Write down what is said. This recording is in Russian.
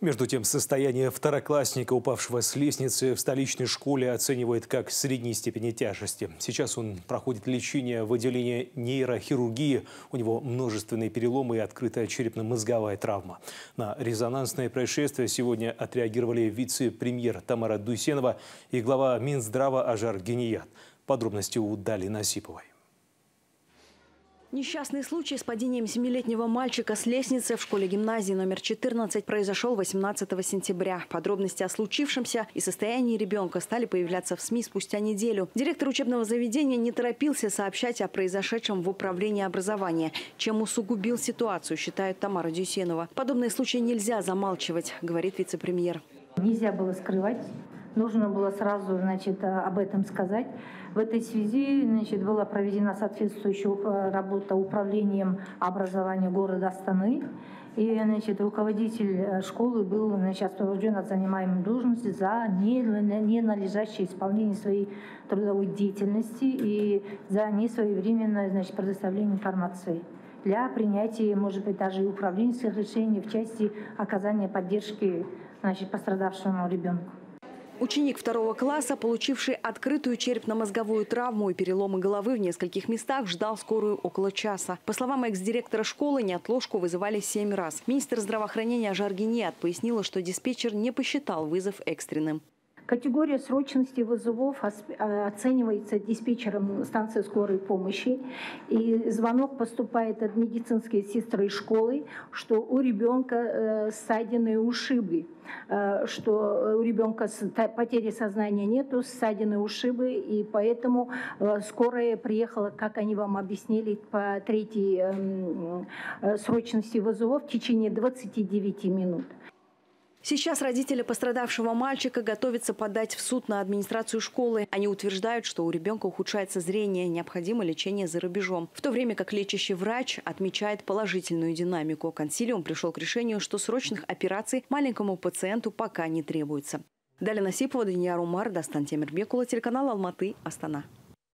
Между тем, состояние второклассника, упавшего с лестницы в столичной школе, оценивает как средней степени тяжести. Сейчас он проходит лечение в отделении нейрохирургии. У него множественные переломы и открытая черепно-мозговая травма. На резонансное происшествие сегодня отреагировали вице-премьер Тамара Дуйсенова и глава Минздрава Ажар Геният. Подробности у Дали Насиповой. Несчастный случай с падением семилетнего мальчика с лестницы в школе-гимназии номер 14 произошел 18 сентября. Подробности о случившемся и состоянии ребенка стали появляться в СМИ спустя неделю. Директор учебного заведения не торопился сообщать о произошедшем в управлении образования, чем усугубил ситуацию, считает Тамара Дюсенова. Подобные случаи нельзя замалчивать, говорит вице-премьер. Нельзя было скрывать нужно было сразу значит, об этом сказать. В этой связи значит, была проведена соответствующая работа управлением образования города Астаны. И значит, руководитель э, школы был значит, освобожден от занимаемой должности за ненадлежащее исполнение своей трудовой деятельности и за несвоевременное значит, предоставление информации для принятия, может быть, даже и управленческих решений в части оказания поддержки значит, пострадавшему ребенку. Ученик второго класса, получивший открытую черепно-мозговую травму и переломы головы в нескольких местах, ждал скорую около часа. По словам экс-директора школы, неотложку вызывали семь раз. Министр здравоохранения Жаргиниат пояснила, что диспетчер не посчитал вызов экстренным. Категория срочности вызовов а, оценивается диспетчером станции скорой помощи. И звонок поступает от медицинской сестры школы, что у ребенка э, ссадины ушибы, э, что у ребенка потери сознания нету, ссадины ушибы, и поэтому э, скорая приехала, как они вам объяснили, по третьей эм, срочности вызовов в течение 29 минут. Сейчас родители пострадавшего мальчика готовятся подать в суд на администрацию школы. Они утверждают, что у ребенка ухудшается зрение, необходимо лечение за рубежом. В то время как лечащий врач отмечает положительную динамику. Консилиум пришел к решению, что срочных операций маленькому пациенту пока не требуется. Далее Насипова, Данияр Умар, Дастан Темирбекула, телеканал Алматы, Астана.